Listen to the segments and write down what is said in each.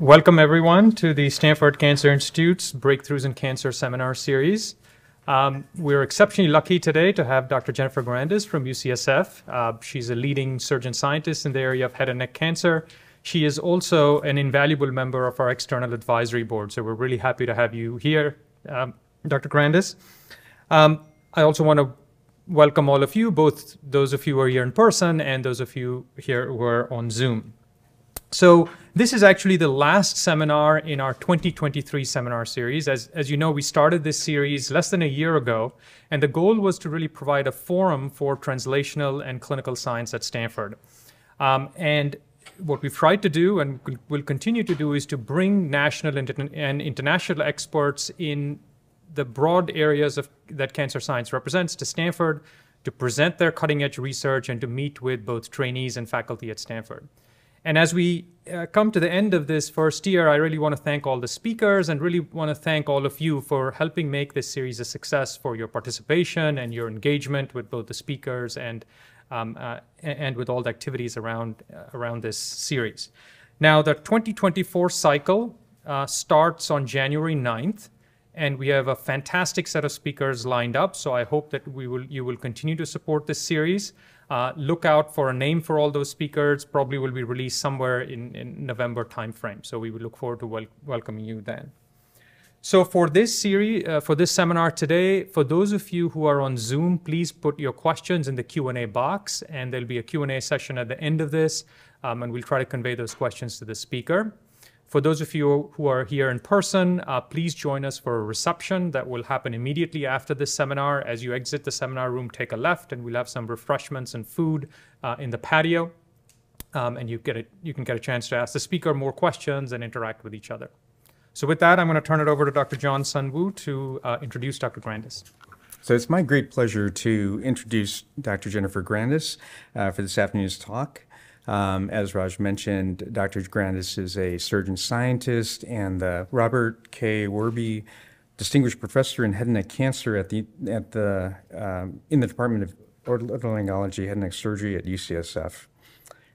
Welcome, everyone, to the Stanford Cancer Institute's Breakthroughs in Cancer seminar series. Um, we're exceptionally lucky today to have Dr. Jennifer Grandis from UCSF. Uh, she's a leading surgeon scientist in the area of head and neck cancer. She is also an invaluable member of our external advisory board, so we're really happy to have you here, um, Dr. Grandis. Um, I also want to welcome all of you, both those of you who are here in person and those of you here who are on Zoom. So this is actually the last seminar in our 2023 seminar series. As, as you know, we started this series less than a year ago, and the goal was to really provide a forum for translational and clinical science at Stanford. Um, and what we've tried to do and will continue to do is to bring national and international experts in the broad areas of that cancer science represents to Stanford to present their cutting edge research and to meet with both trainees and faculty at Stanford. And as we uh, come to the end of this first year, I really want to thank all the speakers and really want to thank all of you for helping make this series a success for your participation and your engagement with both the speakers and um, uh, and with all the activities around uh, around this series. Now, the 2024 cycle uh, starts on January 9th, and we have a fantastic set of speakers lined up. So I hope that we will you will continue to support this series. Uh, look out for a name for all those speakers. Probably will be released somewhere in, in November timeframe. So we will look forward to wel welcoming you then. So for this series, uh, for this seminar today, for those of you who are on Zoom, please put your questions in the Q&A box, and there'll be a Q&A session at the end of this, um, and we'll try to convey those questions to the speaker. For those of you who are here in person, uh, please join us for a reception that will happen immediately after this seminar. As you exit the seminar room, take a left, and we'll have some refreshments and food uh, in the patio. Um, and you, get a, you can get a chance to ask the speaker more questions and interact with each other. So with that, I'm going to turn it over to Dr. John Sun Wu to uh, introduce Dr. Grandis. So it's my great pleasure to introduce Dr. Jennifer Grandis uh, for this afternoon's talk. Um, as Raj mentioned, Dr. Grandis is a surgeon scientist and the Robert K. Werby Distinguished Professor in Head and Neck Cancer at the, at the, um, in the Department of Otolaryngology, Head and Neck Surgery at UCSF.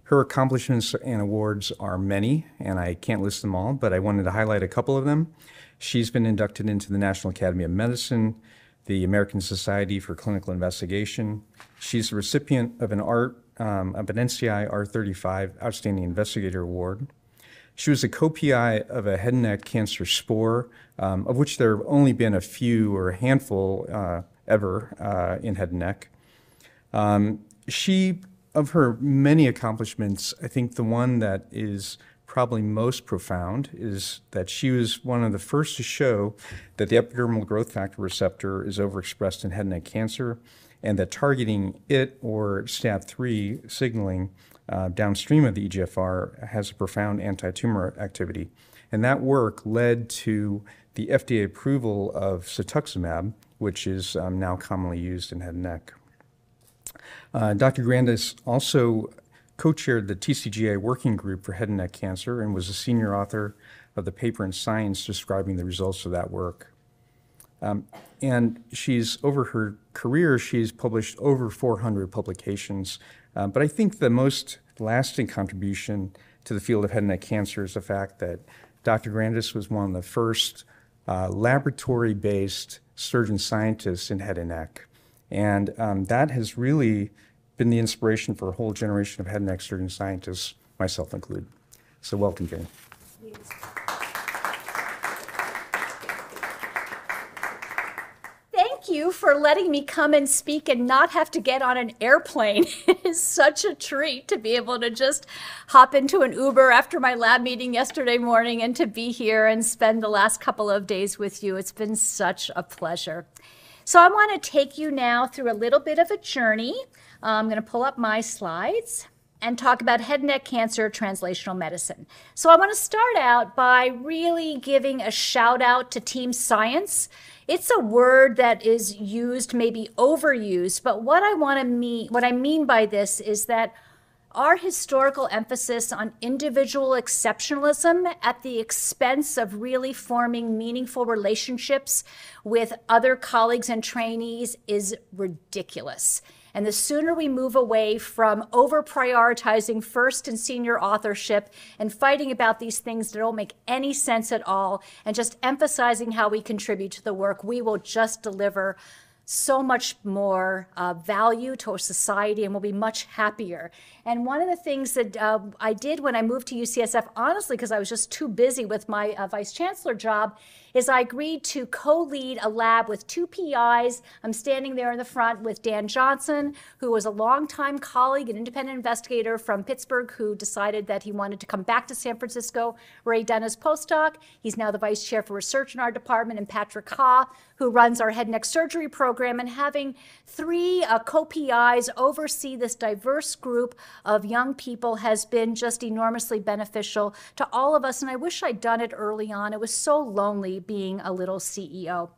Her accomplishments and awards are many, and I can't list them all, but I wanted to highlight a couple of them. She's been inducted into the National Academy of Medicine, the American Society for Clinical Investigation. She's the recipient of an art um, an NCI R35 Outstanding Investigator Award. She was a co-PI of a head and neck cancer spore, um, of which there have only been a few or a handful uh, ever uh, in head and neck. Um, she, of her many accomplishments, I think the one that is probably most profound is that she was one of the first to show that the epidermal growth factor receptor is overexpressed in head and neck cancer and that targeting it or STAT3 signaling uh, downstream of the EGFR has a profound anti-tumor activity. And that work led to the FDA approval of cetuximab, which is um, now commonly used in head and neck. Uh, Dr. Grandis also co-chaired the TCGA working group for head and neck cancer and was a senior author of the paper in Science describing the results of that work. Um, and she's, over her career, she's published over 400 publications. Uh, but I think the most lasting contribution to the field of head and neck cancer is the fact that Dr. Grandis was one of the first uh, laboratory based surgeon scientists in head and neck. And um, that has really been the inspiration for a whole generation of head and neck surgeon scientists, myself included. So, welcome, Jane. you for letting me come and speak and not have to get on an airplane. it is such a treat to be able to just hop into an Uber after my lab meeting yesterday morning and to be here and spend the last couple of days with you. It's been such a pleasure. So I want to take you now through a little bit of a journey. Uh, I'm going to pull up my slides and talk about head and neck cancer translational medicine. So I want to start out by really giving a shout out to Team Science it's a word that is used, maybe overused, but what I want to mean, what I mean by this is that our historical emphasis on individual exceptionalism at the expense of really forming meaningful relationships with other colleagues and trainees is ridiculous. And the sooner we move away from over prioritizing first and senior authorship and fighting about these things that don't make any sense at all and just emphasizing how we contribute to the work, we will just deliver so much more uh, value to our society and we'll be much happier. And one of the things that uh, I did when I moved to UCSF, honestly, because I was just too busy with my uh, vice chancellor job, is I agreed to co-lead a lab with two PIs. I'm standing there in the front with Dan Johnson, who was a longtime colleague and independent investigator from Pittsburgh who decided that he wanted to come back to San Francisco where he'd done his postdoc. He's now the vice chair for research in our department, and Patrick Ha, who runs our head and neck surgery program, and having three uh, co-PIs oversee this diverse group of young people has been just enormously beneficial to all of us. And I wish I'd done it early on. It was so lonely being a little CEO.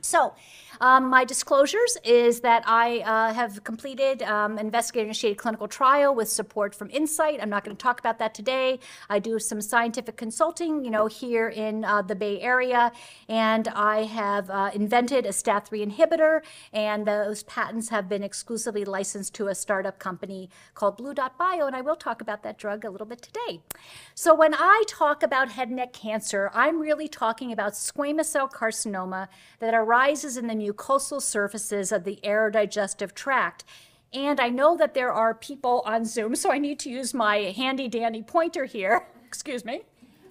So, um, my disclosures is that I uh, have completed um, investigator-initiated clinical trial with support from Insight. I'm not going to talk about that today. I do some scientific consulting, you know, here in uh, the Bay Area, and I have uh, invented a STAT3 inhibitor, and those patents have been exclusively licensed to a startup company called Blue Dot Bio, and I will talk about that drug a little bit today. So when I talk about head and neck cancer, I'm really talking about squamous cell carcinoma that arises in the mucosal surfaces of the aerodigestive tract. And I know that there are people on Zoom, so I need to use my handy dandy pointer here. Excuse me.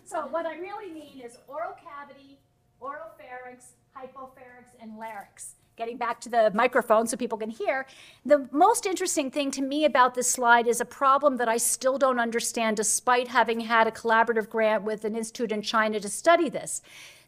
So what I really mean is oral cavity, oropharynx, hypopharynx, and larynx. Getting back to the microphone so people can hear. The most interesting thing to me about this slide is a problem that I still don't understand despite having had a collaborative grant with an institute in China to study this.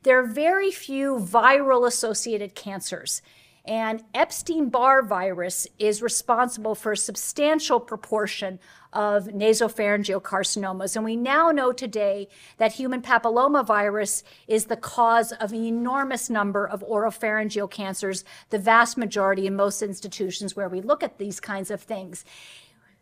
There are very few viral associated cancers. And Epstein Barr virus is responsible for a substantial proportion of nasopharyngeal carcinomas. And we now know today that human papillomavirus is the cause of an enormous number of oropharyngeal cancers, the vast majority in most institutions where we look at these kinds of things.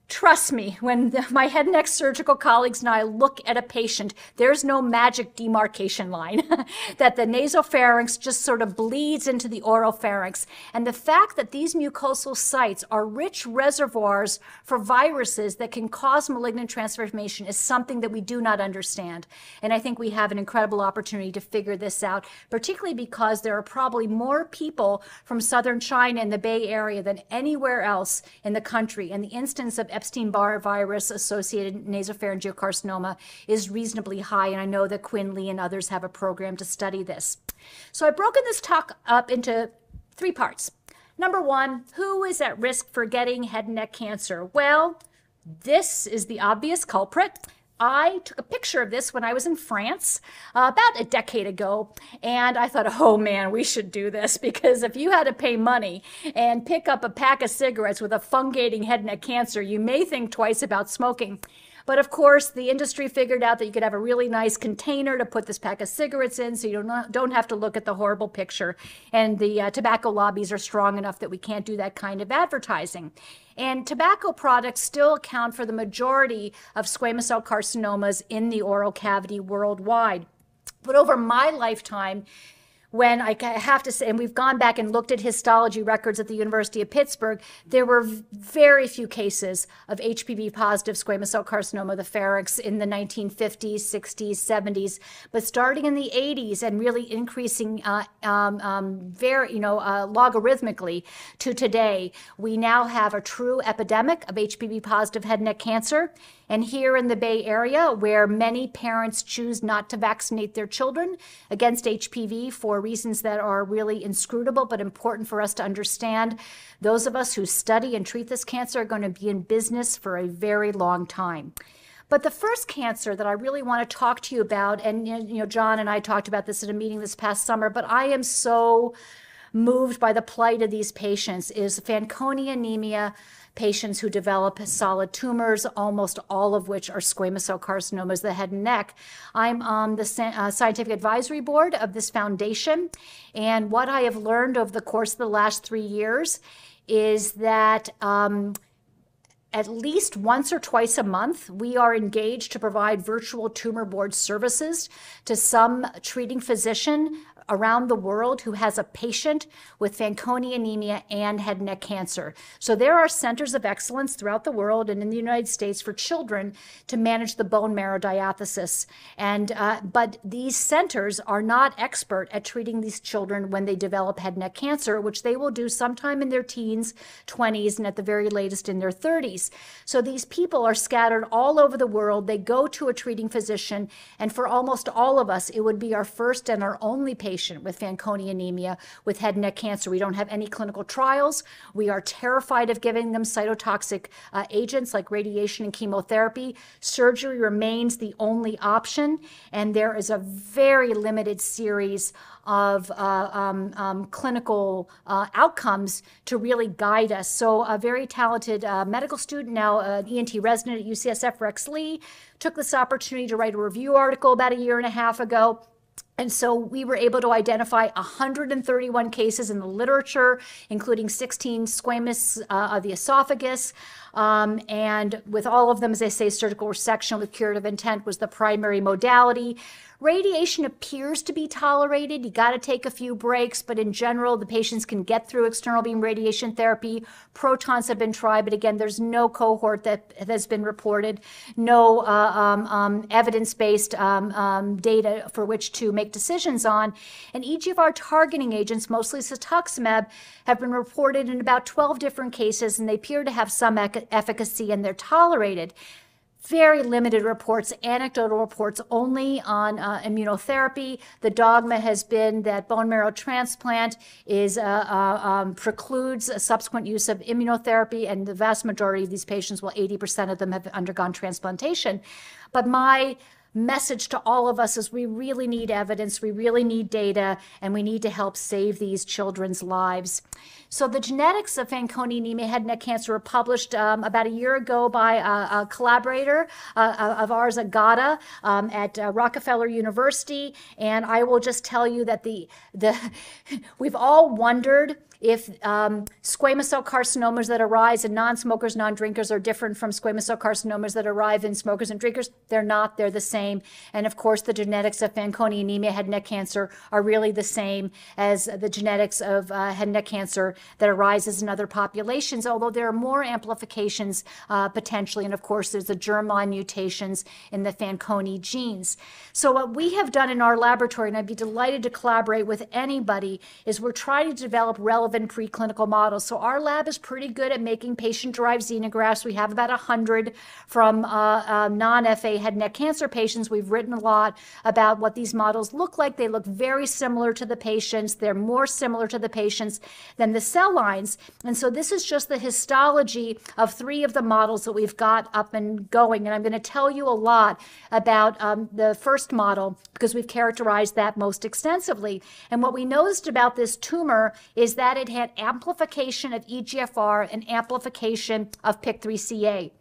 Trust me, when the, my head and neck surgical colleagues and I look at a patient, there's no magic demarcation line. that the nasopharynx just sort of bleeds into the oropharynx. And the fact that these mucosal sites are rich reservoirs for viruses that can cause malignant transformation is something that we do not understand. And I think we have an incredible opportunity to figure this out, particularly because there are probably more people from southern China and the Bay Area than anywhere else in the country. And the instance of Epstein-Barr virus associated nasopharyngeal carcinoma is reasonably high, and I know that Quinn Lee and others have a program to study this. So I've broken this talk up into three parts. Number one, who is at risk for getting head and neck cancer? Well, this is the obvious culprit. I took a picture of this when I was in France uh, about a decade ago, and I thought, oh man, we should do this because if you had to pay money and pick up a pack of cigarettes with a fungating head and neck cancer, you may think twice about smoking. But of course, the industry figured out that you could have a really nice container to put this pack of cigarettes in so you don't, don't have to look at the horrible picture. And the uh, tobacco lobbies are strong enough that we can't do that kind of advertising. And tobacco products still account for the majority of squamous cell carcinomas in the oral cavity worldwide. But over my lifetime, when I have to say, and we've gone back and looked at histology records at the University of Pittsburgh, there were very few cases of HPV positive squamous cell carcinoma of the pharynx in the 1950s, 60s, 70s. But starting in the 80s and really increasing uh, um, um, very, you know, uh, logarithmically to today, we now have a true epidemic of HPV positive head and neck cancer. And here in the Bay Area, where many parents choose not to vaccinate their children against HPV for reasons that are really inscrutable but important for us to understand, those of us who study and treat this cancer are going to be in business for a very long time. But the first cancer that I really want to talk to you about, and you know, John and I talked about this at a meeting this past summer, but I am so moved by the plight of these patients, is Fanconi anemia patients who develop solid tumors, almost all of which are squamous cell carcinomas the head and neck. I'm on the uh, scientific advisory board of this foundation, and what I have learned over the course of the last three years is that um, at least once or twice a month, we are engaged to provide virtual tumor board services to some treating physician around the world who has a patient with Fanconi anemia and head and neck cancer. So there are centers of excellence throughout the world and in the United States for children to manage the bone marrow diathesis. And uh, but these centers are not expert at treating these children when they develop head and neck cancer, which they will do sometime in their teens, 20s, and at the very latest in their 30s. So these people are scattered all over the world. They go to a treating physician, and for almost all of us, it would be our first and our only patient with Fanconi anemia with head and neck cancer. We don't have any clinical trials. We are terrified of giving them cytotoxic uh, agents like radiation and chemotherapy. Surgery remains the only option, and there is a very limited series of uh, um, um, clinical uh, outcomes to really guide us. So, a very talented uh, medical student, now an ENT resident at UCSF, Rex Lee, took this opportunity to write a review article about a year and a half ago and so we were able to identify 131 cases in the literature, including 16 squamous uh, of the esophagus. Um, and with all of them, as I say, surgical resection with curative intent was the primary modality. Radiation appears to be tolerated. You got to take a few breaks, but in general, the patients can get through external beam radiation therapy. Protons have been tried, but again, there's no cohort that has been reported, no uh, um, um, evidence based um, um, data for which to make decisions on. And EGFR targeting agents, mostly cetuximab, have been reported in about 12 different cases, and they appear to have some efficacy and they're tolerated very limited reports, anecdotal reports only on uh, immunotherapy. The dogma has been that bone marrow transplant is uh, uh, um, precludes a subsequent use of immunotherapy, and the vast majority of these patients, well, 80% of them have undergone transplantation. But my message to all of us is we really need evidence, we really need data, and we need to help save these children's lives. So the genetics of Fanconi anemia head and neck cancer were published um, about a year ago by a, a collaborator uh, uh of ours, Agata, um, at uh, Rockefeller University. And I will just tell you that the the we've all wondered if um, squamous cell carcinomas that arise in non-smokers, non-drinkers are different from squamous cell carcinomas that arrive in smokers and drinkers, they're not. They're the same. And of course, the genetics of Fanconi anemia head and neck cancer are really the same as the genetics of uh, head and neck cancer that arises in other populations, although there are more amplifications uh, potentially. And of course, there's the germline mutations in the Fanconi genes. So what we have done in our laboratory, and I'd be delighted to collaborate with anybody, is we're trying to develop relevant relevant preclinical models. So our lab is pretty good at making patient-derived xenografts. We have about 100 from uh, uh, non-FA head and neck cancer patients. We've written a lot about what these models look like. They look very similar to the patients. They're more similar to the patients than the cell lines. And so this is just the histology of three of the models that we've got up and going. And I'm going to tell you a lot about um, the first model because we've characterized that most extensively. And what we noticed about this tumor is that it had amplification of EGFR and amplification of PIK3CA.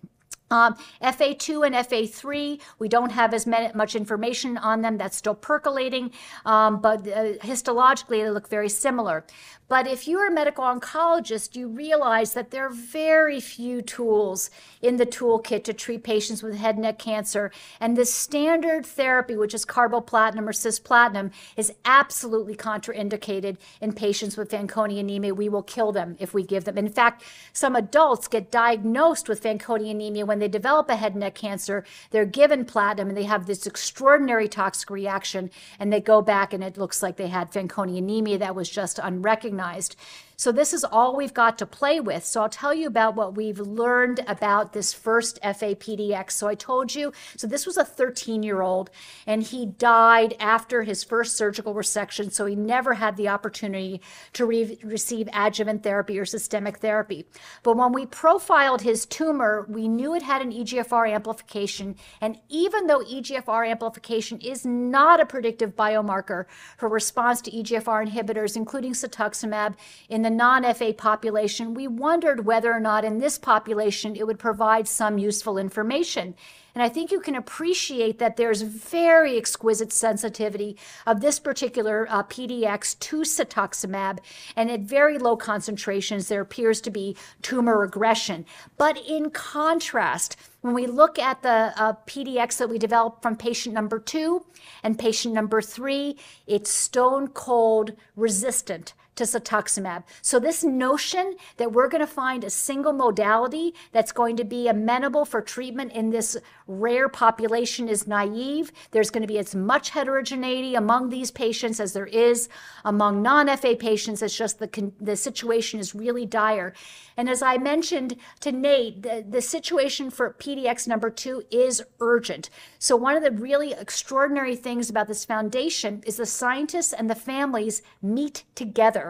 Um, FA2 and FA3, we don't have as much information on them. That's still percolating, um, but uh, histologically, they look very similar. But if you're a medical oncologist, you realize that there are very few tools in the toolkit to treat patients with head and neck cancer. And the standard therapy, which is carboplatin or cisplatin, is absolutely contraindicated in patients with Fanconi anemia. We will kill them if we give them. In fact, some adults get diagnosed with Fanconi anemia when they develop a head and neck cancer. They're given platinum and they have this extraordinary toxic reaction, and they go back and it looks like they had Fanconi anemia that was just unrecognized recognized. So this is all we've got to play with. So I'll tell you about what we've learned about this first FAPDX. So I told you, so this was a 13 year old and he died after his first surgical resection. So he never had the opportunity to re receive adjuvant therapy or systemic therapy. But when we profiled his tumor, we knew it had an EGFR amplification. And even though EGFR amplification is not a predictive biomarker for response to EGFR inhibitors, including cetuximab in the non-FA population, we wondered whether or not in this population it would provide some useful information. And I think you can appreciate that there's very exquisite sensitivity of this particular uh, PDX to cetuximab. And at very low concentrations, there appears to be tumor regression. But in contrast, when we look at the uh, PDX that we developed from patient number two and patient number three, it's stone cold resistant to cetuximab. So this notion that we're going to find a single modality that's going to be amenable for treatment in this rare population is naive. There's going to be as much heterogeneity among these patients as there is among non-FA patients. It's just the, the situation is really dire. And as I mentioned to Nate, the, the situation for PDX number two is urgent. So one of the really extraordinary things about this foundation is the scientists and the families meet together.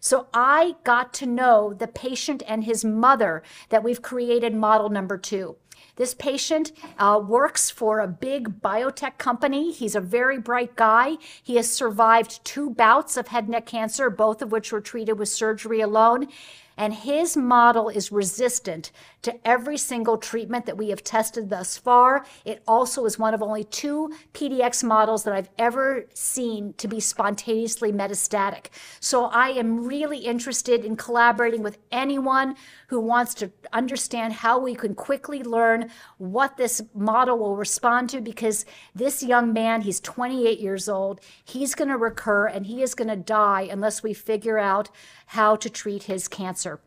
So I got to know the patient and his mother that we've created model number two. This patient uh, works for a big biotech company. He's a very bright guy. He has survived two bouts of head neck cancer, both of which were treated with surgery alone. And his model is resistant to every single treatment that we have tested thus far. It also is one of only two PDX models that I've ever seen to be spontaneously metastatic. So I am really interested in collaborating with anyone who wants to understand how we can quickly learn what this model will respond to because this young man, he's 28 years old, he's going to recur and he is going to die unless we figure out how to treat his cancer.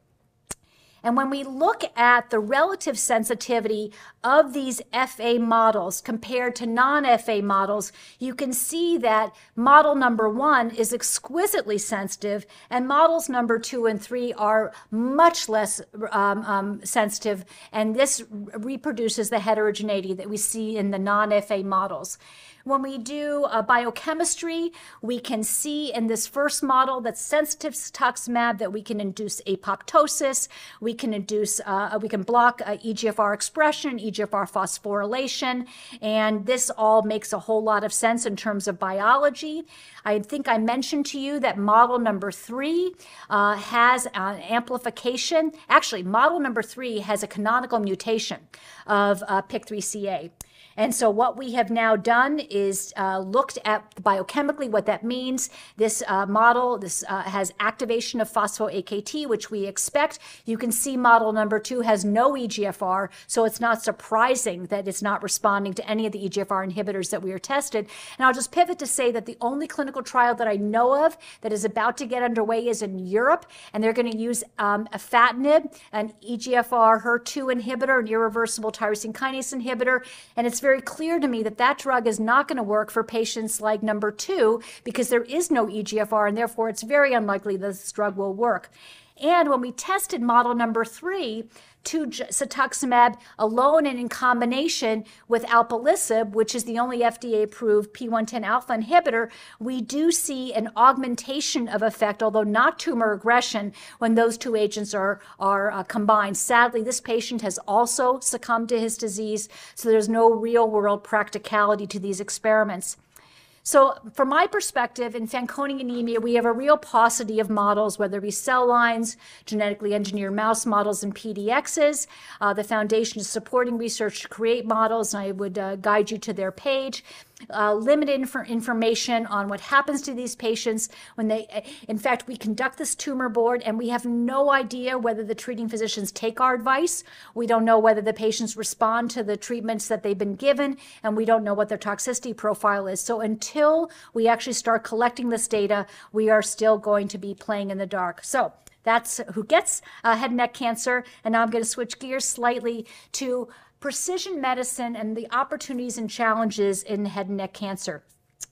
And when we look at the relative sensitivity of these FA models compared to non-FA models, you can see that model number one is exquisitely sensitive and models number two and three are much less um, um, sensitive. And this reproduces the heterogeneity that we see in the non-FA models. When we do a biochemistry, we can see in this first model that's sensitive to cetuximab that we can induce apoptosis, we can induce, uh, we can block uh, EGFR expression, EGFR phosphorylation, and this all makes a whole lot of sense in terms of biology. I think I mentioned to you that model number three uh, has an amplification. Actually, model number three has a canonical mutation of uh, PIK3CA. And so what we have now done is uh, looked at biochemically what that means. This uh, model, this uh, has activation of phospho-AKT, which we expect. You can see model number two has no EGFR, so it's not surprising that it's not responding to any of the EGFR inhibitors that we are tested. And I'll just pivot to say that the only clinical trial that I know of that is about to get underway is in Europe, and they're going to use um, afatinib, an EGFR HER2 inhibitor, an irreversible tyrosine kinase inhibitor, and it's very clear to me that that drug is not going to work for patients like number two because there is no EGFR, and therefore it's very unlikely this drug will work. And when we tested model number three, to cetuximab alone and in combination with alpelisib, which is the only FDA-approved P110 alpha inhibitor, we do see an augmentation of effect, although not tumor regression, when those two agents are, are uh, combined. Sadly, this patient has also succumbed to his disease, so there's no real-world practicality to these experiments. So, from my perspective, in Fanconi anemia, we have a real paucity of models, whether it be cell lines, genetically engineered mouse models, and PDXs. Uh, the foundation is supporting research to create models, and I would uh, guide you to their page uh, limited inf information on what happens to these patients when they, in fact, we conduct this tumor board and we have no idea whether the treating physicians take our advice. We don't know whether the patients respond to the treatments that they've been given, and we don't know what their toxicity profile is. So until we actually start collecting this data, we are still going to be playing in the dark. So that's who gets uh, head and neck cancer. And now I'm going to switch gears slightly to precision medicine and the opportunities and challenges in head and neck cancer.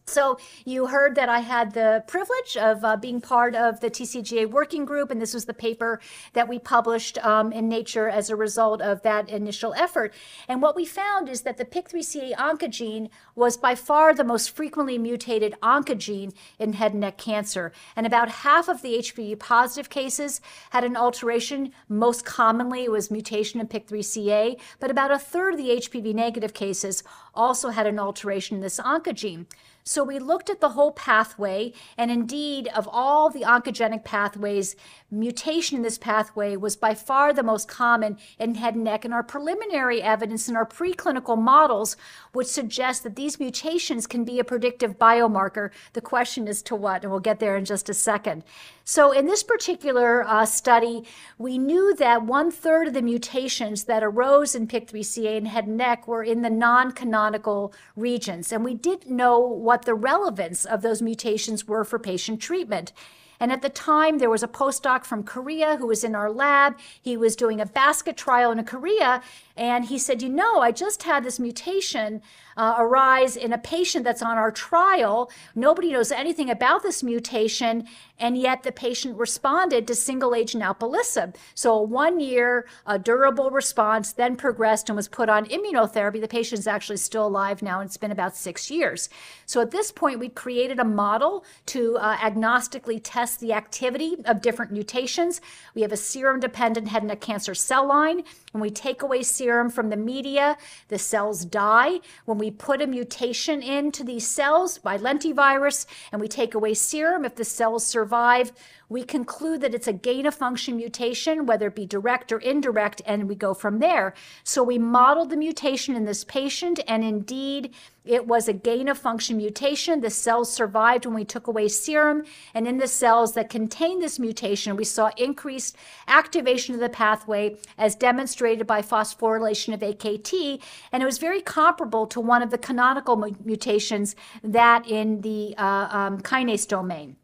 So you heard that I had the privilege of uh, being part of the TCGA working group, and this was the paper that we published um, in Nature as a result of that initial effort. And what we found is that the PIK3CA oncogene was by far the most frequently mutated oncogene in head and neck cancer. And about half of the HPV positive cases had an alteration. Most commonly, it was mutation in PIK3CA, but about a third of the HPV negative cases also had an alteration in this oncogene. So we looked at the whole pathway, and indeed, of all the oncogenic pathways, mutation in this pathway was by far the most common in head and neck. And our preliminary evidence in our preclinical models would suggest that these mutations can be a predictive biomarker. The question is to what, and we'll get there in just a second. So in this particular uh, study, we knew that one third of the mutations that arose in PIK3CA in head and neck were in the non-canonical regions. And we didn't know what the relevance of those mutations were for patient treatment. And at the time, there was a postdoc from Korea who was in our lab. He was doing a basket trial in Korea, and he said, You know, I just had this mutation uh, arise in a patient that's on our trial. Nobody knows anything about this mutation, and yet the patient responded to single agent alpelisib. So, a one year durable response, then progressed and was put on immunotherapy. The patient is actually still alive now, and it's been about six years. So, at this point, we created a model to uh, agnostically test the activity of different mutations. We have a serum dependent head and neck cancer cell line. When we take away serum from the media, the cells die. When we put a mutation into these cells by lentivirus and we take away serum, if the cells survive, we conclude that it's a gain of function mutation, whether it be direct or indirect, and we go from there. So we modeled the mutation in this patient, and indeed, it was a gain of function mutation. The cells survived when we took away serum, and in the cells that contain this mutation, we saw increased activation of the pathway as demonstrated by phosphorylation of AKT, and it was very comparable to one of the canonical mutations that in the uh, um, kinase domain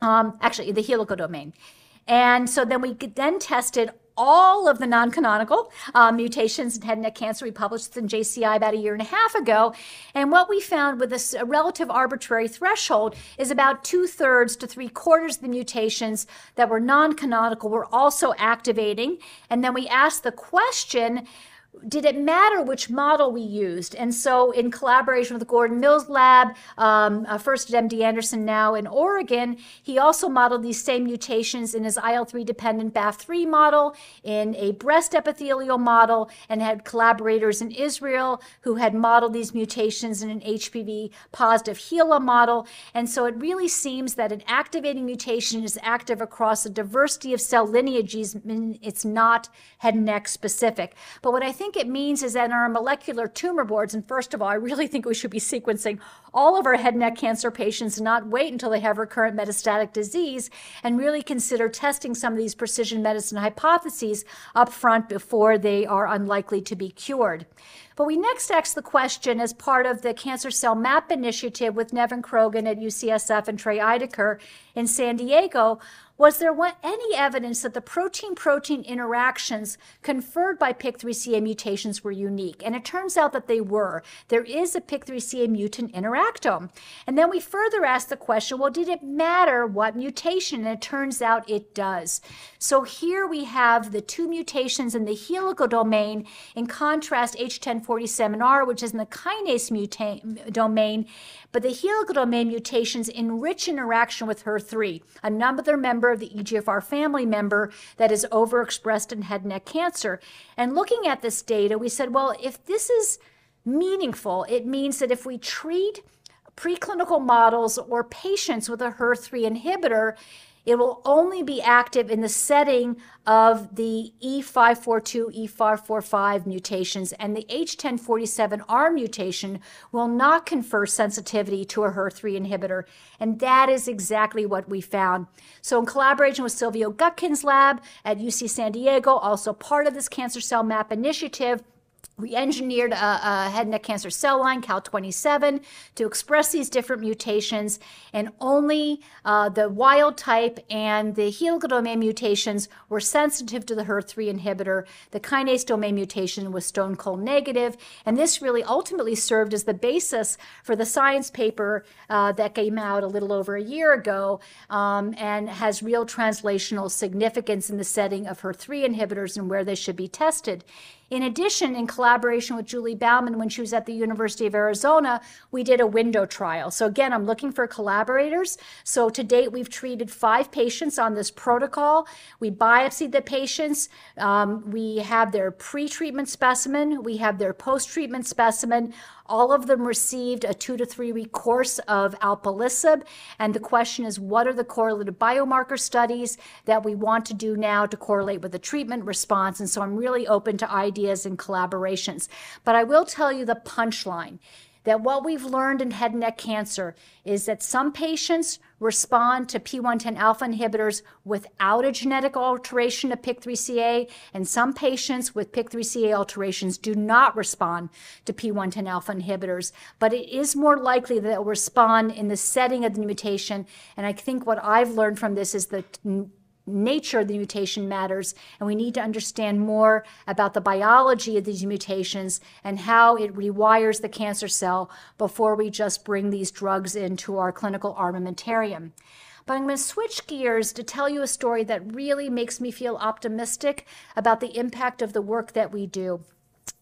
um, actually the helical domain. And so then we then tested all of the non-canonical uh, mutations in head and neck cancer. We published this in JCI about a year and a half ago. And what we found with this relative arbitrary threshold is about two thirds to three quarters of the mutations that were non-canonical were also activating. And then we asked the question, did it matter which model we used? And so, in collaboration with Gordon Mills Lab, um, uh, first at MD Anderson, now in Oregon, he also modeled these same mutations in his IL 3 dependent BAF3 model, in a breast epithelial model, and had collaborators in Israel who had modeled these mutations in an HPV positive HeLa model. And so, it really seems that an activating mutation is active across a diversity of cell lineages. It's not head and neck specific. But what I think it means is that in our molecular tumor boards, and first of all, I really think we should be sequencing all of our head and neck cancer patients and not wait until they have recurrent metastatic disease and really consider testing some of these precision medicine hypotheses up front before they are unlikely to be cured. But we next asked the question as part of the Cancer Cell Map Initiative with Nevin Krogan at UCSF and Trey Ideker in San Diego was there any evidence that the protein-protein interactions conferred by PIK3CA mutations were unique? And it turns out that they were. There is a PIK3CA mutant interactome. And then we further asked the question, well, did it matter what mutation? And it turns out it does. So here we have the two mutations in the helical domain, in contrast H1047R, which is in the kinase domain, but the helical domain mutations enrich interaction with HER3, another member of the EGFR family member that is overexpressed in head and neck cancer. And looking at this data, we said, well, if this is meaningful, it means that if we treat preclinical models or patients with a HER3 inhibitor, it will only be active in the setting of the E542, E545 mutations, and the H1047R mutation will not confer sensitivity to a HER3 inhibitor. And that is exactly what we found. So, in collaboration with Silvio Gutkin's lab at UC San Diego, also part of this Cancer Cell Map initiative, we engineered a, a, head and neck cancer cell line, Cal27, to express these different mutations, and only uh, the wild type and the helical domain mutations were sensitive to the HER3 inhibitor. The kinase domain mutation was stone cold negative, and this really ultimately served as the basis for the science paper uh, that came out a little over a year ago um, and has real translational significance in the setting of HER3 inhibitors and where they should be tested. In addition, in collaboration with Julie Bauman when she was at the University of Arizona, we did a window trial. So again, I'm looking for collaborators. So to date, we've treated five patients on this protocol. We biopsied the patients. Um, we have their pre-treatment specimen. We have their post-treatment specimen. All of them received a two to three week course of alpelisib. And the question is, what are the correlative biomarker studies that we want to do now to correlate with the treatment response? And so I'm really open to ideas and collaborations. But I will tell you the punchline that what we've learned in head and neck cancer is that some patients respond to P110 alpha inhibitors without a genetic alteration of PIK3CA, and some patients with PIK3CA alterations do not respond to P110 alpha inhibitors. But it is more likely that they'll respond in the setting of the mutation. And I think what I've learned from this is that nature of the mutation matters, and we need to understand more about the biology of these mutations and how it rewires the cancer cell before we just bring these drugs into our clinical armamentarium. But I'm going to switch gears to tell you a story that really makes me feel optimistic about the impact of the work that we do.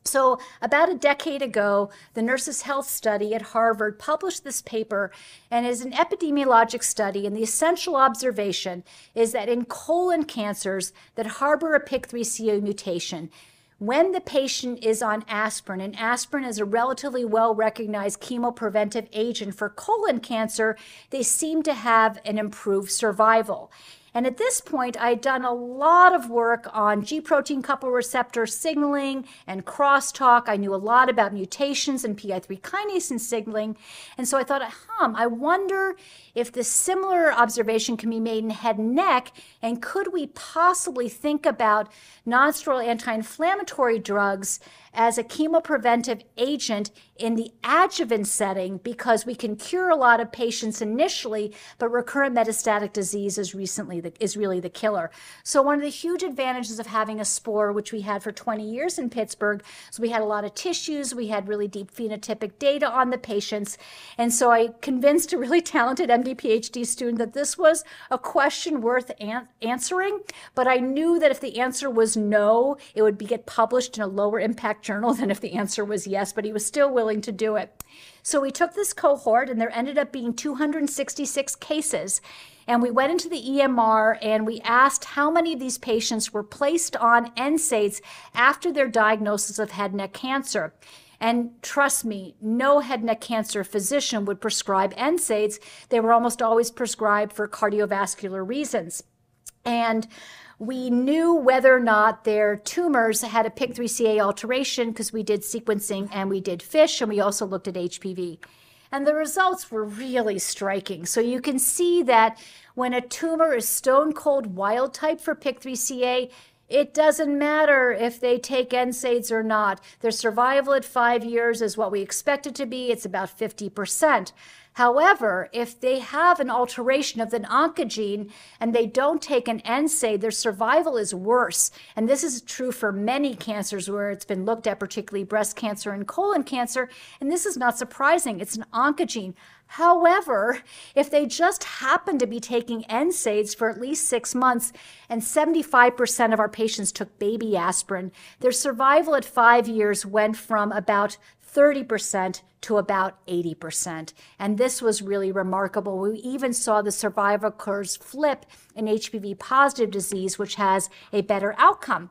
So, about a decade ago, the Nurses' Health Study at Harvard published this paper and is an epidemiologic study. And the essential observation is that in colon cancers that harbor a PIK3CA mutation, when the patient is on aspirin, and aspirin is a relatively well recognized chemopreventive agent for colon cancer, they seem to have an improved survival. And at this point, I had done a lot of work on G protein coupled receptor signaling and crosstalk. I knew a lot about mutations and PI3 kinase and signaling. And so I thought, hum, I wonder if this similar observation can be made in head and neck. And could we possibly think about nonsteroidal anti inflammatory drugs as a chemopreventive agent in the adjuvant setting because we can cure a lot of patients initially, but recurrent metastatic disease is recently the, is really the killer. So one of the huge advantages of having a spore, which we had for 20 years in Pittsburgh, so we had a lot of tissues, we had really deep phenotypic data on the patients, and so I convinced a really talented MD PhD student that this was a question worth an- answering. But I knew that if the answer was no, it would be get published in a lower impact journal than if the answer was yes. But he was still willing to do it. So we took this cohort, and there ended up being 266 cases. And we went into the EMR and we asked how many of these patients were placed on NSAIDs after their diagnosis of head and neck cancer. And trust me, no head and neck cancer physician would prescribe NSAIDs. They were almost always prescribed for cardiovascular reasons. And we knew whether or not their tumors had a PIK3CA alteration because we did sequencing and we did FISH and we also looked at HPV. And the results were really striking. So you can see that when a tumor is stone cold wild type for PIK3CA, it doesn't matter if they take NSAIDs or not. Their survival at five years is what we expect it to be. It's about 50%. However, if they have an alteration of the oncogene and they don't take an NSAID, their survival is worse. And this is true for many cancers where it's been looked at, particularly breast cancer and colon cancer. And this is not surprising. It's an oncogene. However, if they just happen to be taking NSAIDs for at least six months, and 75% of our patients took baby aspirin, their survival at five years went from about 30% to about 80%. And this was really remarkable. We even saw the survival curves flip in HPV positive disease, which has a better outcome.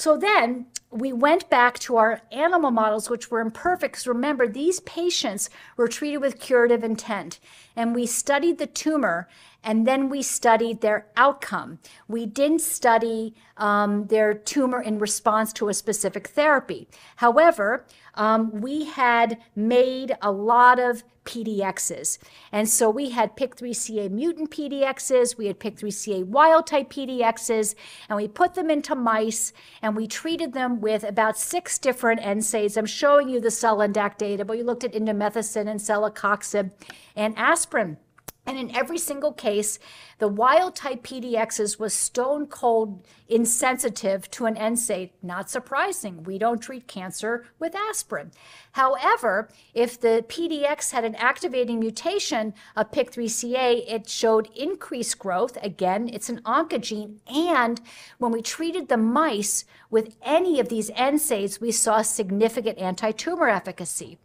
So then we went back to our animal models, which were imperfect. Because remember, these patients were treated with curative intent. And we studied the tumor and then we studied their outcome. We didn't study um, their tumor in response to a specific therapy. However, um, we had made a lot of PDXs. And so we had PIK3CA mutant PDXs, we had PIK3CA wild type PDXs, and we put them into mice and we treated them with about six different NSAIDs. I'm showing you the Sulindac data, but we looked at indomethacin and celecoxib and aspirin. And in every single case, the wild type PDXs was stone cold insensitive to an NSAID. Not surprising. We don't treat cancer with aspirin. However, if the PDX had an activating mutation of PIK3CA, it showed increased growth. Again, it's an oncogene. And when we treated the mice with any of these NSAIDs, we saw significant anti tumor efficacy.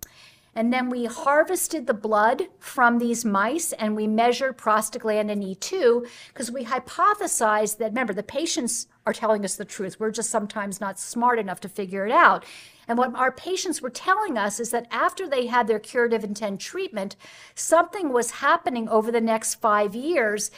And then we harvested the blood from these mice and we measured prostaglandin E2 because we hypothesized that, remember, the patients are telling us the truth. We're just sometimes not smart enough to figure it out. And what our patients were telling us is that after they had their curative intent treatment, something was happening over the next five years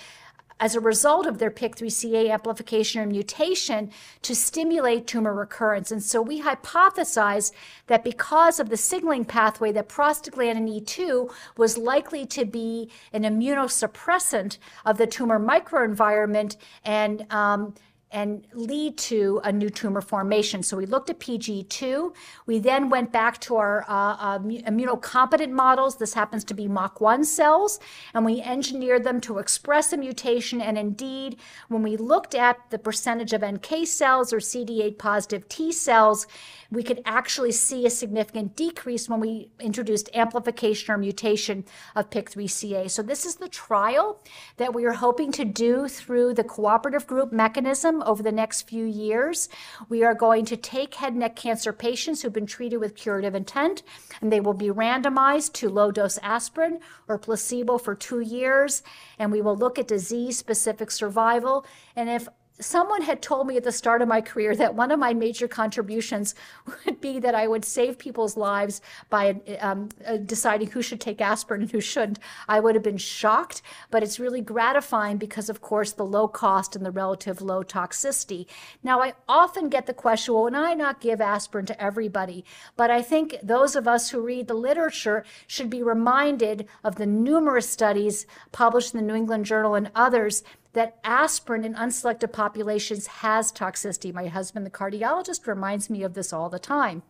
as a result of their PIK3CA amplification or mutation to stimulate tumor recurrence. And so we hypothesized that because of the signaling pathway, that prostaglandin E2 was likely to be an immunosuppressant of the tumor microenvironment and um, and lead to a new tumor formation. So we looked at PG2. We then went back to our uh, uh, immunocompetent models. This happens to be MOC1 cells, and we engineered them to express a mutation. And indeed, when we looked at the percentage of NK cells or CD8 positive T cells, we could actually see a significant decrease when we introduced amplification or mutation of PIK3CA. So this is the trial that we are hoping to do through the cooperative group mechanism over the next few years. We are going to take head and neck cancer patients who've been treated with curative intent, and they will be randomized to low dose aspirin or placebo for two years, and we will look at disease specific survival. And if someone had told me at the start of my career that one of my major contributions would be that I would save people's lives by um, uh, deciding who should take aspirin and who shouldn't, I would have been shocked. But it's really gratifying because, of course, the low cost and the relative low toxicity. Now, I often get the question, well, when I not give aspirin to everybody? But I think those of us who read the literature should be reminded of the numerous studies published in the New England Journal and others that aspirin in unselected populations has toxicity. My husband, the cardiologist, reminds me of this all the time.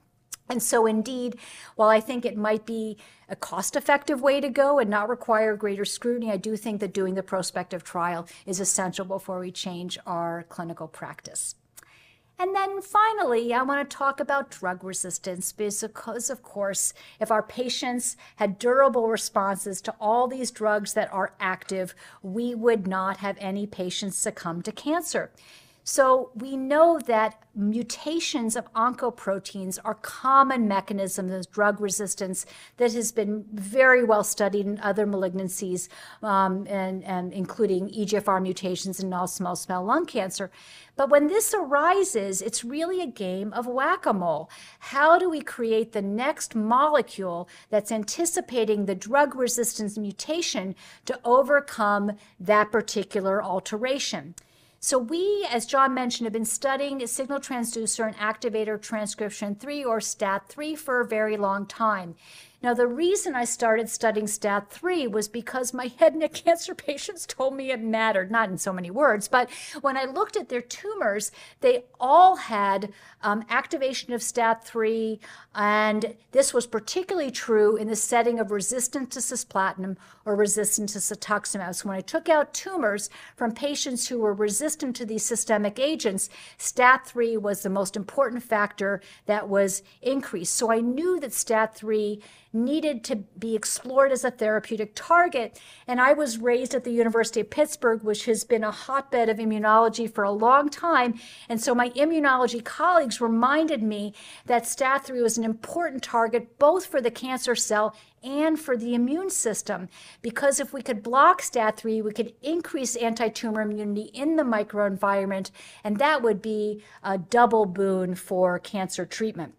And so, indeed, while I think it might be a cost effective way to go and not require greater scrutiny, I do think that doing the prospective trial is essential before we change our clinical practice. And then finally, I want to talk about drug resistance because, of course, if our patients had durable responses to all these drugs that are active, we would not have any patients succumb to cancer. So we know that mutations of oncoproteins are common mechanisms of drug resistance that has been very well studied in other malignancies, um, and, and including EGFR mutations in non-small cell lung cancer. But when this arises, it's really a game of whack-a-mole. How do we create the next molecule that's anticipating the drug resistance mutation to overcome that particular alteration? So we, as John mentioned, have been studying signal transducer and activator transcription 3 or STAT3 for a very long time. Now, the reason I started studying STAT3 was because my head and neck cancer patients told me it mattered, not in so many words, but when I looked at their tumors, they all had um, activation of STAT3, and this was particularly true in the setting of resistance to cisplatin or resistant to cetuximab. So when I took out tumors from patients who were resistant to these systemic agents, STAT3 was the most important factor that was increased. So I knew that STAT3 needed to be explored as a therapeutic target. And I was raised at the University of Pittsburgh, which has been a hotbed of immunology for a long time. And so my immunology colleagues reminded me that STAT3 was an important target both for the cancer cell and for the immune system. Because if we could block STAT3, we could increase anti tumor immunity in the microenvironment, and that would be a double boon for cancer treatment.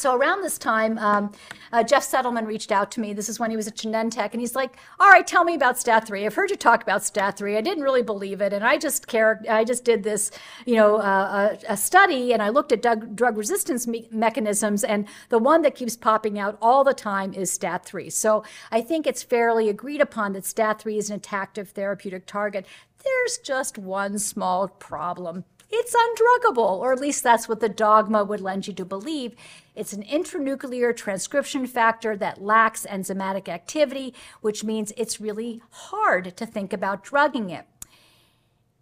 So around this time, um, uh, Jeff Settleman reached out to me. This is when he was at Genentech, and he's like, "All right, tell me about STAT3. I've heard you talk about STAT3. I didn't really believe it, and I just care. I just did this, you know, uh, a, a, study, and I looked at drug, drug resistance me- mechanisms, and the one that keeps popping out all the time is STAT3. So I think it's fairly agreed upon that STAT3 is an attractive therapeutic target. There's just one small problem it's undruggable, or at least that's what the dogma would lend you to believe. It's an intranuclear transcription factor that lacks enzymatic activity, which means it's really hard to think about drugging it.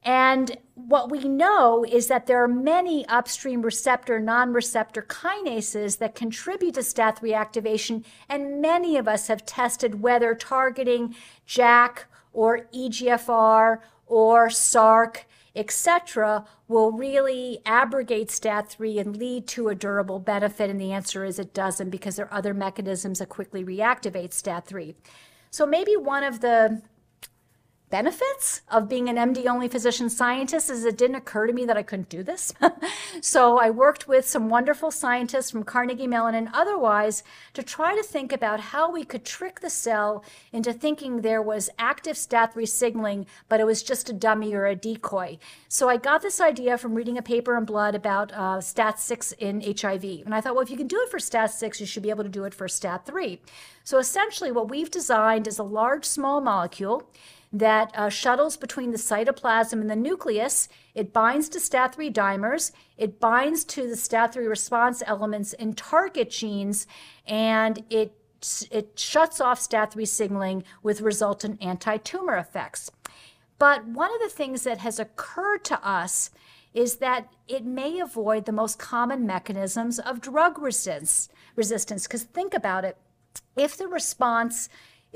And what we know is that there are many upstream receptor, non receptor kinases that contribute to STAT3 activation, and many of us have tested whether targeting JAK or EGFR or SRC etc., will really abrogate STAT3 and lead to a durable benefit? And the answer is it doesn't because there are other mechanisms that quickly reactivate STAT3. So maybe one of the benefits of being an MD only physician scientist is it didn't occur to me that I couldn't do this. so I worked with some wonderful scientists from Carnegie Mellon and otherwise to try to think about how we could trick the cell into thinking there was active STAT3 signaling, but it was just a dummy or a decoy. So I got this idea from reading a paper in Blood about uh, STAT6 in HIV. And I thought, well, if you can do it for STAT6, you should be able to do it for STAT3. So essentially what we've designed is a large small molecule that uh, shuttles between the cytoplasm and the nucleus. It binds to STAT3 dimers. It binds to the STAT3 response elements in target genes, and it it shuts off STAT3 signaling with resultant anti-tumor effects. But one of the things that has occurred to us is that it may avoid the most common mechanisms of drug resistance. Resistance, because think about it, if the response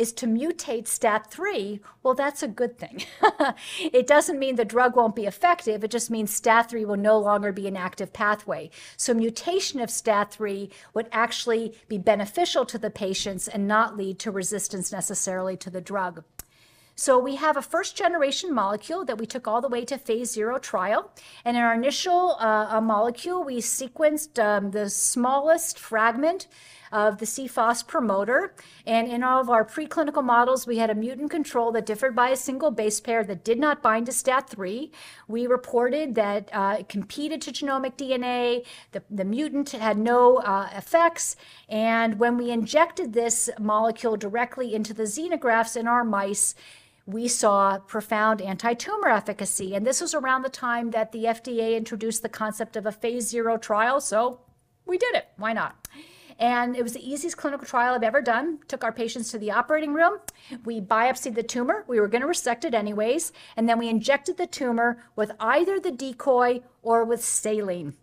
is to mutate STAT3, well, that's a good thing. it doesn't mean the drug won't be effective. It just means STAT3 will no longer be an active pathway. So mutation of STAT3 would actually be beneficial to the patients and not lead to resistance necessarily to the drug. So we have a first generation molecule that we took all the way to phase zero trial. And in our initial uh, molecule, we sequenced um, the smallest fragment of the CFOS promoter. And in all of our preclinical models, we had a mutant control that differed by a single base pair that did not bind to STAT3. We reported that uh, it competed to genomic DNA. The, the mutant had no uh, effects. And when we injected this molecule directly into the xenografts in our mice, we saw profound anti tumor efficacy. And this was around the time that the FDA introduced the concept of a phase zero trial. So we did it. Why not? And it was the easiest clinical trial I've ever done. Took our patients to the operating room. We biopsied the tumor. We were going to resect it anyways. And then we injected the tumor with either the decoy or with saline.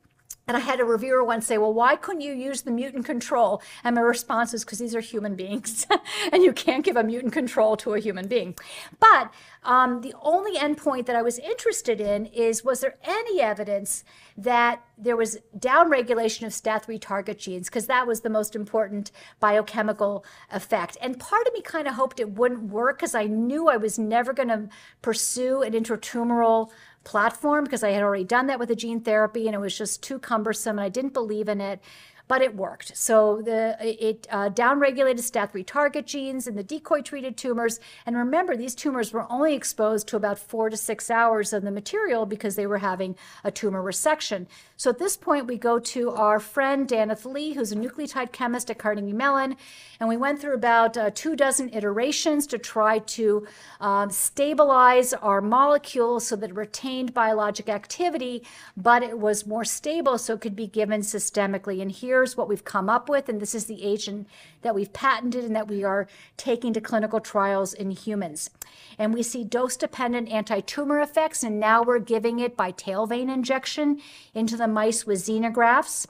And I had a reviewer once say, Well, why couldn't you use the mutant control? And my response was, Because these are human beings, and you can't give a mutant control to a human being. But um, the only endpoint that I was interested in is was there any evidence that there was downregulation of STAT3 target genes? Because that was the most important biochemical effect. And part of me kind of hoped it wouldn't work because I knew I was never going to pursue an intratumoral platform because I had already done that with the gene therapy and it was just too cumbersome and I didn't believe in it but it worked. So the it uh, downregulated STAT3 target genes in the decoy treated tumors. And remember, these tumors were only exposed to about four to six hours of the material because they were having a tumor resection. So at this point, we go to our friend Danith Ly, who's a nucleotide chemist at Carnegie Mellon, and we went through about uh, two dozen iterations to try to um, stabilize our molecule so that it retained biologic activity, but it was more stable so it could be given systemically. And here what we've come up with, and this is the agent that we've patented and that we are taking to clinical trials in humans. And we see dose dependent anti tumor effects, and now we're giving it by tail vein injection into the mice with xenografts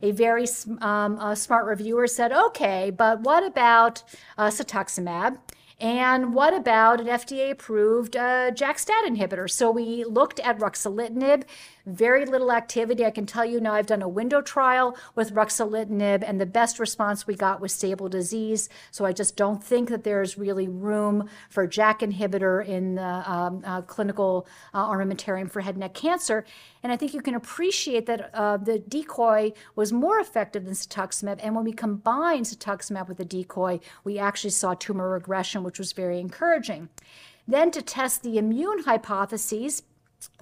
a very um, smart reviewer said, okay, but what about uh, cetuximab? And what about an FDA approved uh, JAK-STAT inhibitor? So we looked at ruxolitinib, very little activity. I can tell you now I've done a window trial with ruxolitinib, and the best response we got was stable disease. So I just don't think that there's really room for JAK inhibitor in the um, uh, clinical uh, armamentarium for head and neck cancer. And I think you can appreciate that uh, the decoy was more effective than cetuximab. And when we combined cetuximab with the decoy, we actually saw tumor regression, which was very encouraging. Then to test the immune hypotheses,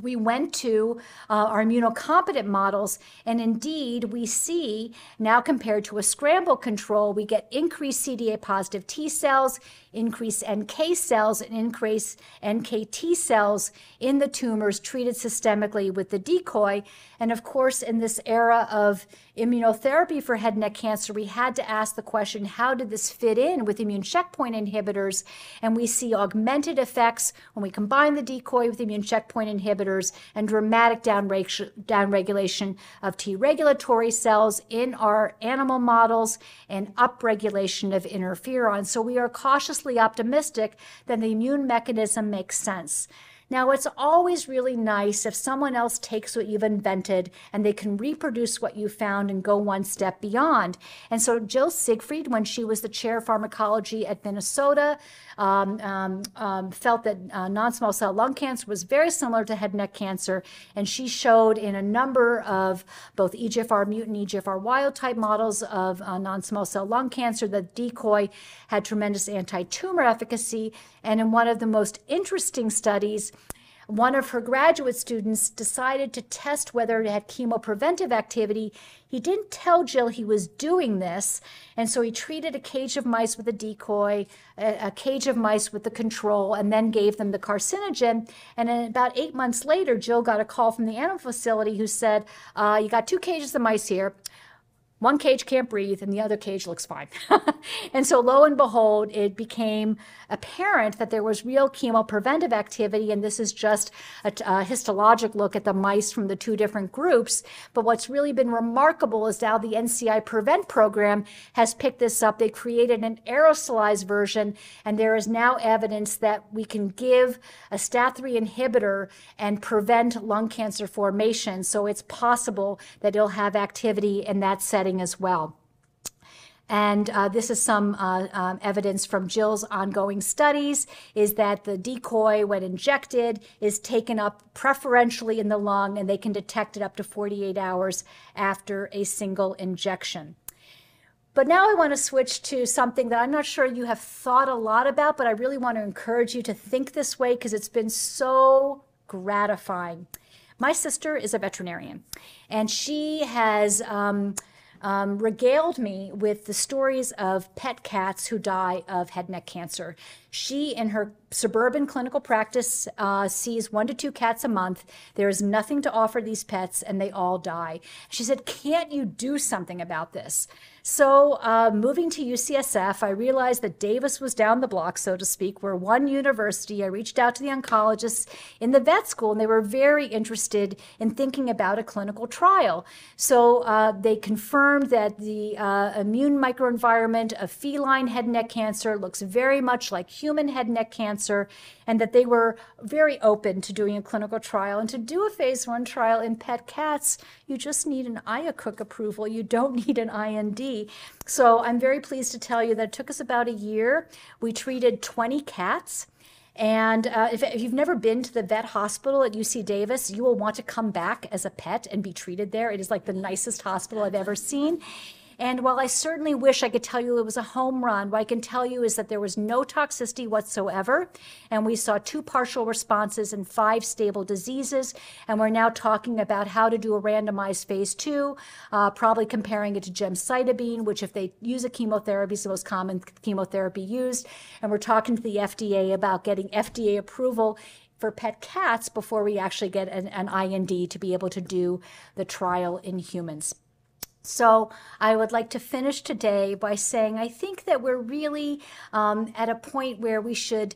we went to uh, our immunocompetent models, and indeed, we see now compared to a scramble control, we get increased CD8 positive T cells, increased NK cells, and increased NKT cells in the tumors treated systemically with the decoy. And of course, in this era of immunotherapy for head and neck cancer, we had to ask the question how did this fit in with immune checkpoint inhibitors? And we see augmented effects when we combine the decoy with immune checkpoint inhibitors and dramatic downregulation of T regulatory cells in our animal models and upregulation of interferon. So we are cautiously cautiously optimistic then the immune mechanism makes sense. Now, it's always really nice if someone else takes what you've invented and they can reproduce what you found and go one step beyond. And so, Jill Siegfried, when she was the chair of pharmacology at Minnesota, felt that uh, non-small cell lung cancer was very similar to head and neck cancer, and she showed in a number of both EGFR mutant, EGFR wild type models of uh, non-small cell lung cancer that decoy had tremendous anti-tumor efficacy, and in one of the most interesting studies, one of her graduate students decided to test whether it had chemopreventive activity. He didn't tell Jill he was doing this, and so he treated a cage of mice with a decoy, a, a cage of mice with the control, and then gave them the carcinogen. And then about eight months later, Jill got a call from the animal facility who said, uh, You got two cages of mice here one cage can't breathe and the other cage looks fine. and so, lo and behold, it became apparent that there was real chemopreventive activity. And this is just a, a, histologic look at the mice from the two different groups. But what's really been remarkable is now the NCI Prevent program has picked this up. They created an aerosolized version, and there is now evidence that we can give a STAT3 inhibitor and prevent lung cancer formation. So, it's possible that it'll have activity in that setting setting as well. And uh, this is some uh, um, evidence from Jill's ongoing studies, is that the decoy, when injected, is taken up preferentially in the lung, and they can detect it up to 48 hours after a single injection. But now I want to switch to something that I'm not sure you have thought a lot about, but I really want to encourage you to think this way because it's been so gratifying. My sister is a veterinarian, and she has. Um, um, regaled me with the stories of pet cats who die of head neck cancer. She, in her suburban clinical practice, uh, sees one to two cats a month. There is nothing to offer these pets, and they all die. She said, Can't you do something about this? So, uh, moving to UCSF, I realized that Davis was down the block, so to speak. We're one university. I reached out to the oncologists in the vet school, and they were very interested in thinking about a clinical trial. So, uh, they confirmed that the uh, immune microenvironment of feline head and neck cancer looks very much like human head and neck cancer, and that they were very open to doing a clinical trial. And to do a phase one trial in pet cats, you just need an IACUC approval. You don't need an IND. So I'm very pleased to tell you that it took us about a year. We treated 20 cats. And uh, if, if, you've never been to the vet hospital at UC Davis, you will want to come back as a pet and be treated there. It is like the nicest hospital I've ever seen. And while I certainly wish I could tell you it was a home run, what I can tell you is that there was no toxicity whatsoever. And we saw two partial responses and five stable diseases. And we're now talking about how to do a randomized phase two, uh, probably comparing it to gemcitabine, which, if they use a chemotherapy, is the most common chemotherapy used. And we're talking to the FDA about getting FDA approval for pet cats before we actually get an, an IND to be able to do the trial in humans. So I would like to finish today by saying I think that we're really um, at a point where we should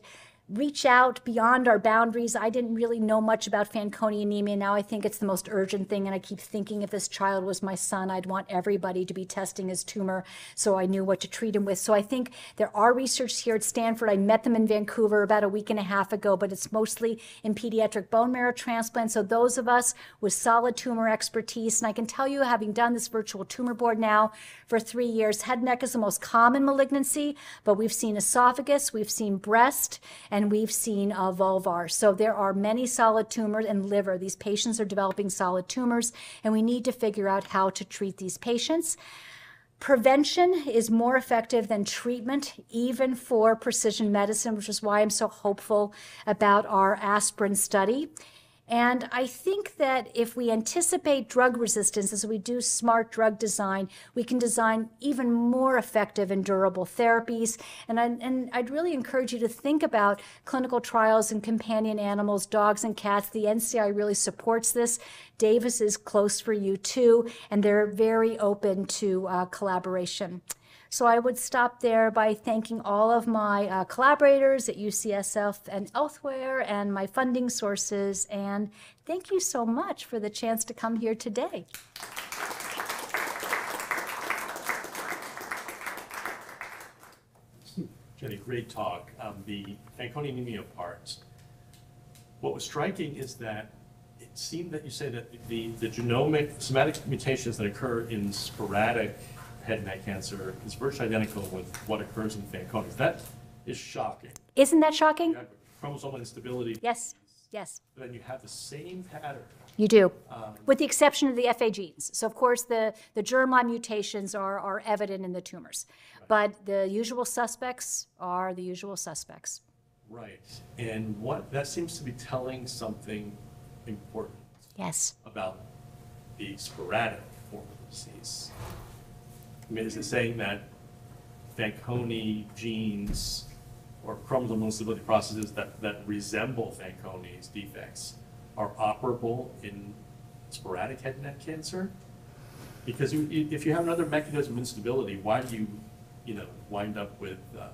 reach out beyond our boundaries. I didn't really know much about Fanconi anemia. Now I think it's the most urgent thing. And I keep thinking if this child was my son, I'd want everybody to be testing his tumor so I knew what to treat him with. So I think there are research here at Stanford. I met them in Vancouver about a week and a half ago, but it's mostly in pediatric bone marrow transplant. So those of us with solid tumor expertise, and I can tell you, having done this virtual tumor board now for three years, head and neck is the most common malignancy, but we've seen esophagus, we've seen breast, and and we've seen uh, vulvar. So there are many solid tumors and liver. These patients are developing solid tumors, and we need to figure out how to treat these patients. Prevention is more effective than treatment, even for precision medicine, which is why I'm so hopeful about our aspirin study. And I think that if we anticipate drug resistance as we do smart drug design, we can design even more effective and durable therapies. And, I, and I'd really encourage you to think about clinical trials in companion animals, dogs and cats. The NCI really supports this. Davis is close for you too, and they're very open to uh, collaboration. So I would stop there by thanking all of my uh, collaborators at UCSF and elsewhere and my funding sources. And thank you so much for the chance to come here today. Jenny, great talk. Um, the Fanconi anemia part. What was striking is that it seemed that you say that the, the genomic somatic mutations that occur in sporadic head and neck cancer is virtually identical with what occurs in Fanconi. Is that is shocking. Isn't that shocking? You have chromosomal instability. Yes, yes. Then you have the same pattern. You do, um, with the exception of the FA genes. So of course, the, the germline mutations are, are evident in the tumors. But the usual suspects are the usual suspects. Right. And what, that seems to be telling something important Yes. about the sporadic form of the disease. Is it saying that Fanconi genes or chromosomal instability processes that, that resemble Fanconi's defects are operable in sporadic head and neck cancer? Because you, if you have another mechanism of instability, why do you, you know, wind up with uh,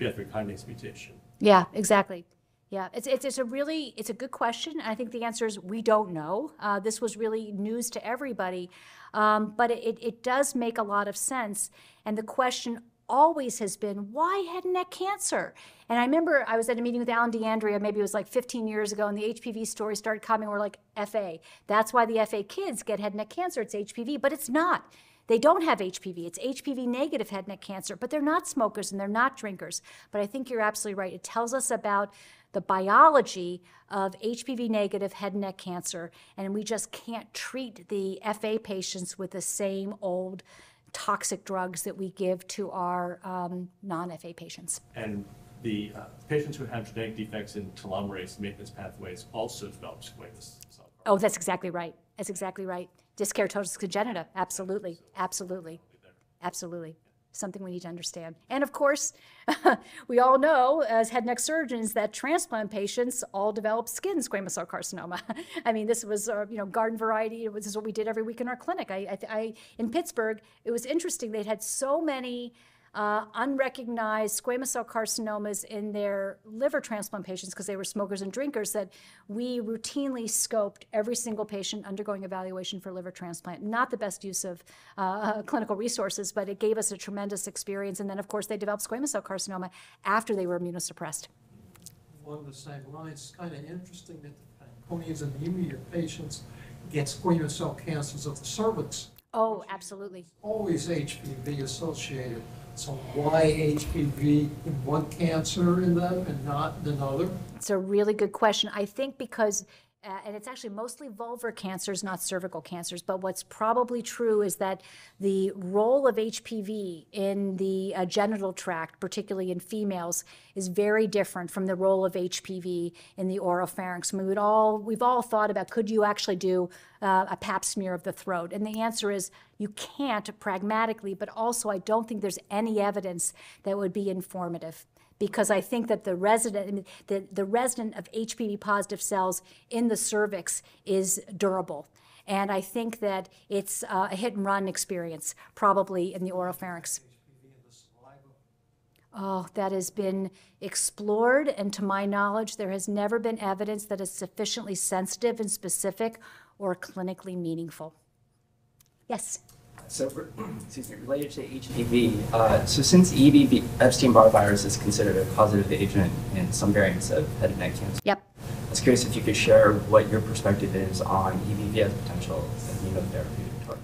PI3 kinase mutation? Yeah, exactly. Yeah, it's, it's, it's a really, it's a good question. I think the answer is we don't know. Uh, this was really news to everybody. Um, but it, it does make a lot of sense. And the question always has been, why head and neck cancer? And I remember I was at a meeting with Alan D'Andrea, maybe it was like 15 years ago, and the HPV story started coming. We're like, FA. That's why the FA kids get head and neck cancer. It's HPV, but it's not. They don't have HPV. It's HPV negative head and neck cancer, but they're not smokers and they're not drinkers. But I think you're absolutely right. It tells us about the biology of HPV negative head and neck cancer, and we just can't treat the FA patients with the same old toxic drugs that we give to our um, non FA patients. And the uh, patients who have genetic defects in telomerase maintenance pathways also develop squamous cell carcinoma. Oh, that's exactly right. That's exactly right. Dyskeratosis congenita. Absolutely. Absolutely. Absolutely. Something we need to understand. And of course, we all know as head neck surgeons that transplant patients all develop skin squamous cell carcinoma. I mean, this was, uh, you know, garden variety. Was- This is what we did every week in our clinic. I, I, I in Pittsburgh, it was interesting. They'd had so many uh, unrecognized squamous cell carcinomas in their liver transplant patients because they were smokers and drinkers that we routinely scoped every single patient undergoing evaluation for liver transplant. Not the best use of uh, clinical resources, but it gave us a tremendous experience. And then, of course, they developed squamous cell carcinoma after they were immunosuppressed. Along the same lines, it's kind of interesting that the anemia patients get squamous cell cancers of the cervix, Oh, absolutely. always HPV associated. So why HPV in one cancer in them and not in another? It's a really good question. I think because, uh, and it's actually mostly vulvar cancers, not cervical cancers, but what's probably true is that the role of HPV in the uh, genital tract, particularly in females, is very different from the role of HPV in the oropharynx. I mean, we'd all, we've all thought about could you actually do uh, a pap smear of the throat? And the answer is you can't pragmatically, but also I don't think there's any evidence that would be informative because I think that the resident, the, the resident of HPV positive cells in the cervix is durable. And I think that it's uh, a hit and run experience, probably in the oropharynx. Oh, that has been explored, and to my knowledge, there has never been evidence that is sufficiently sensitive and specific or clinically meaningful. Yes. So, excuse me, related to HPV, uh, so since EBV, Epstein-Barr virus is considered a causative agent in some variants of head and neck cancer, Yep. I was curious if you could share what your perspective is on EBV as a potential immunotherapeutic target.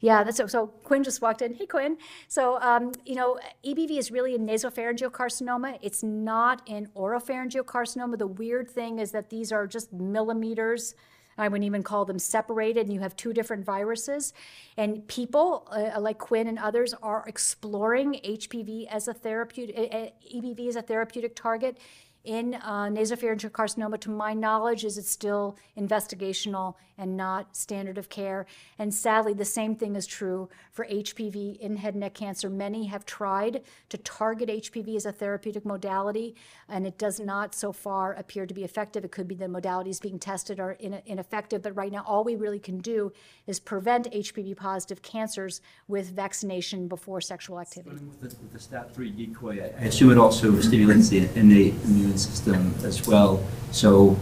Yeah, that's so, so Quynh just walked in. Hey, Quynh. So, um, you know, EBV is really a nasopharyngeal carcinoma. It's not an oropharyngeal carcinoma. The weird thing is that these are just millimeters. I wouldn't even call them separated, and you have two different viruses. And people uh, like Quynh and others are exploring HPV as a therapeutic, uh, uh, EBV as a therapeutic target in uh, nasopharyngeal carcinoma, to my knowledge, is it still investigational and not standard of care. And sadly, the same thing is true for HPV in head and neck cancer. Many have tried to target HPV as a therapeutic modality, and it does not so far appear to be effective. It could be the modalities being tested are in, ineffective, but right now, all we really can do is prevent HPV positive cancers with vaccination before sexual activity. With the, with the STAT3 decoy, I assume it also stimulates the innate immune system as well. So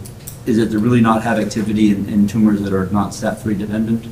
is it to really not have activity in, in tumors that are not STAT3 dependent?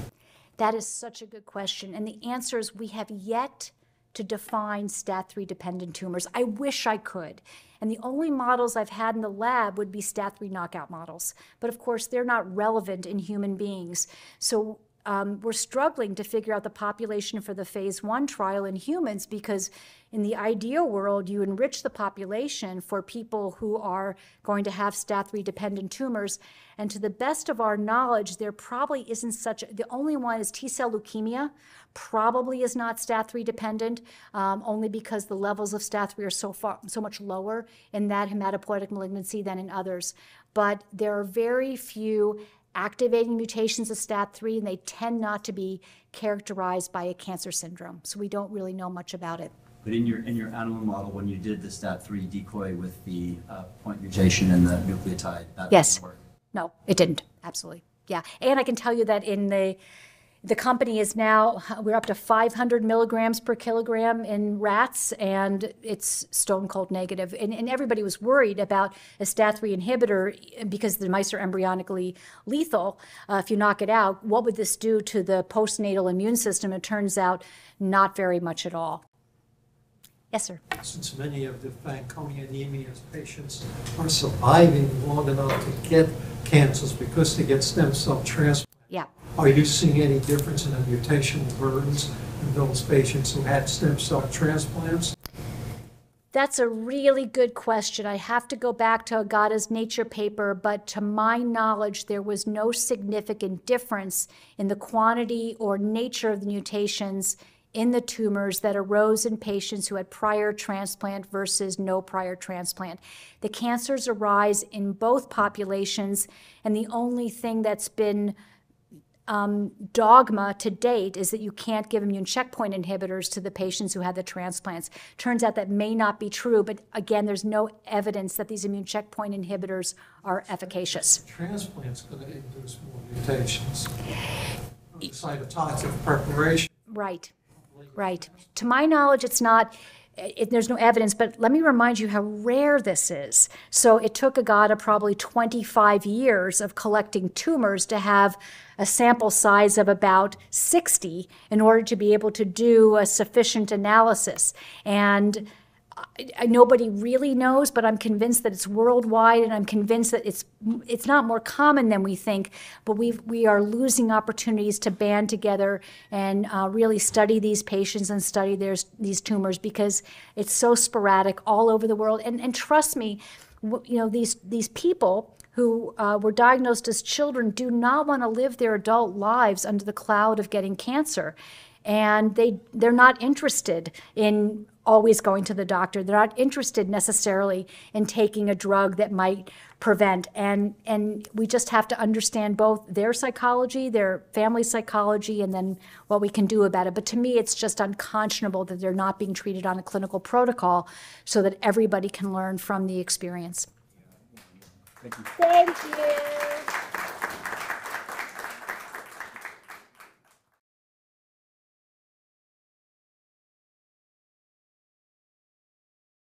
That is such a good question. And the answer is we have yet to define STAT3 dependent tumors. I wish I could. And the only models I've had in the lab would be STAT3 knockout models. But of course, they're not relevant in human beings. So um, we're struggling to figure out the population for the phase one trial in humans because in the ideal world, you enrich the population for people who are going to have STAT3 dependent tumors. And to the best of our knowledge, there probably isn't such, the only one is T cell leukemia, probably is not STAT3 dependent, um, only because the levels of STAT3 are so far, so much lower in that hematopoietic malignancy than in others. But there are very few activating mutations of STAT3, and they tend not to be characterized by a cancer syndrome. So we don't really know much about it. But in your, in your animal model, when you did the STAT3 decoy with the uh, point mutation in the nucleotide, that Yes. didn't work? No, it didn't. Absolutely. Yeah. And I can tell you that in the the company is now we're up to 500 milligrams per kilogram in rats, and it's stone cold negative. And, and everybody was worried about a STAT3 inhibitor because the mice are embryonically lethal. Uh, if you knock it out, what would this do to the postnatal immune system? It turns out not very much at all. Yes, sir. Since many of the Fanconi anemia patients are surviving long enough to get cancers because they get stem cell transplant, Yeah. are you seeing any difference in the mutational burdens in those patients who had stem cell transplants? That's a really good question. I have to go back to Agata's Nature paper, but to my knowledge, there was no significant difference in the quantity or nature of the mutations in the tumors that arose in patients who had prior transplant versus no prior transplant. The cancers arise in both populations, and the only thing that's been um, dogma to date is that you can't give immune checkpoint inhibitors to the patients who had the transplants. Turns out that may not be true, but again, there's no evidence that these immune checkpoint inhibitors are efficacious. Transplant's going to induce more mutations. Cytotoxic preparation. Right, right. To my knowledge, it's not. It, there's no evidence, but let me remind you how rare this is. So it took Agata probably 25 years of collecting tumors to have a sample size of about 60 in order to be able to do a sufficient analysis. And I- nobody really knows, but I'm convinced that it's worldwide, and I'm convinced that it's it's not more common than we think. But we we are losing opportunities to band together and uh, really study these patients and study their these tumors because it's so sporadic all over the world. And and trust me, you know these these people who uh, were diagnosed as children do not want to live their adult lives under the cloud of getting cancer and they they're not interested in always going to the doctor. They're not interested necessarily in taking a drug that might prevent. And and we just have to understand both their psychology their family psychology and then what we can do about it. But to me it's just unconscionable that they're not being treated on a clinical protocol so that everybody can learn from the experience. Thank you.